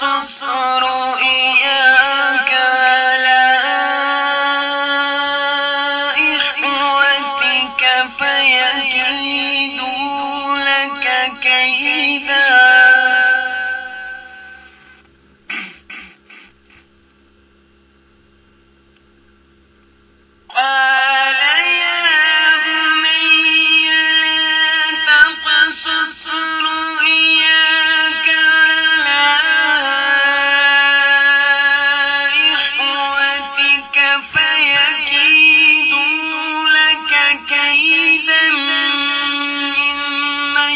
so strong.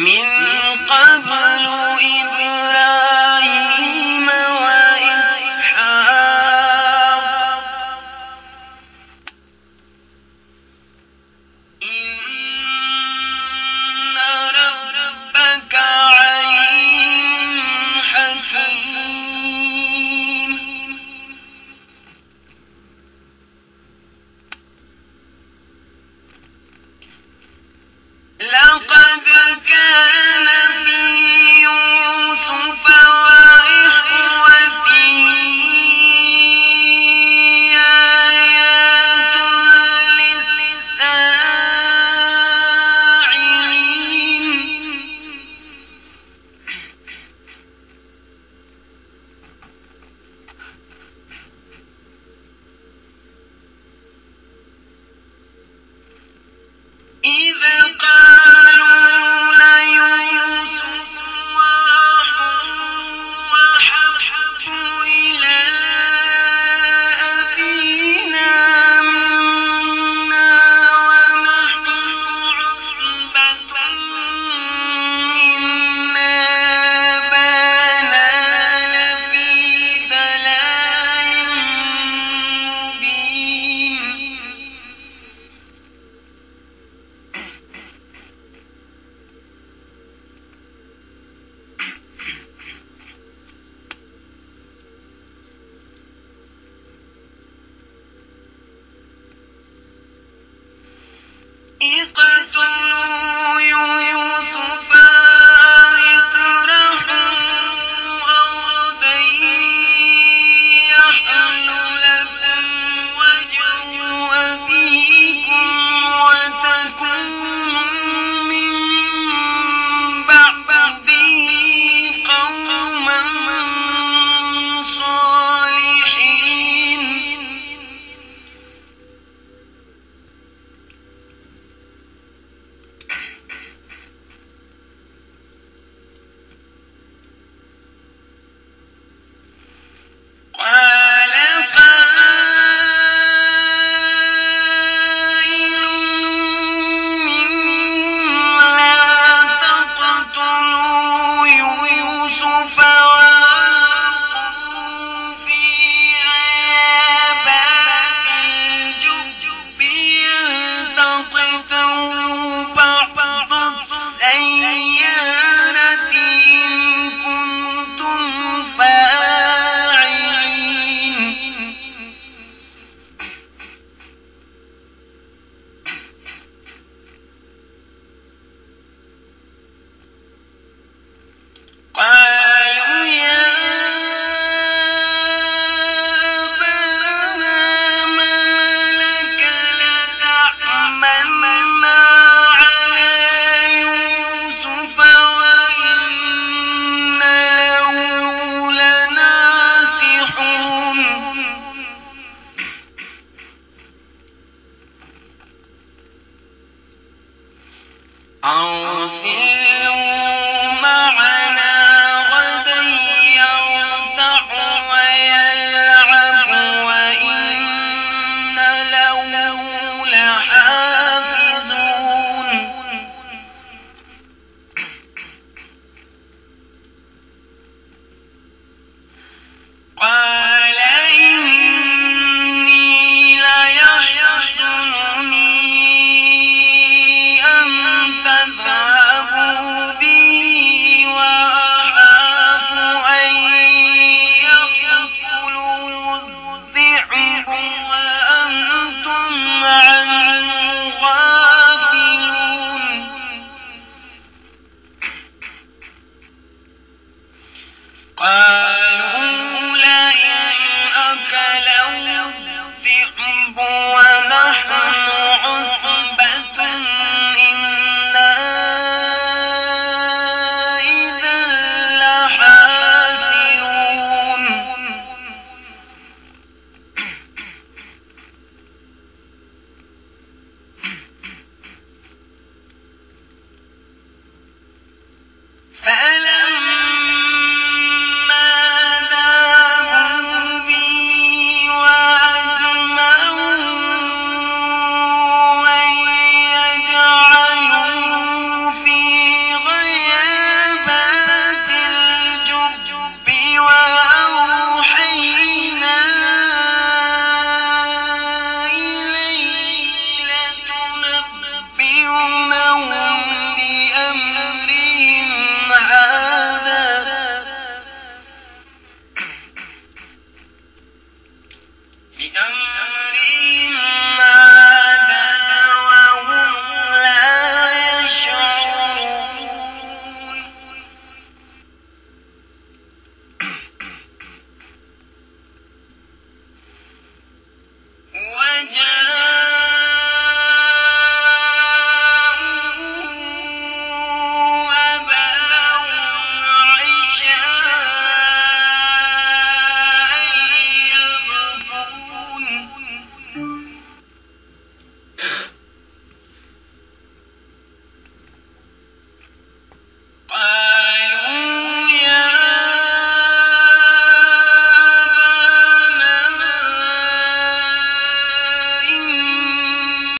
من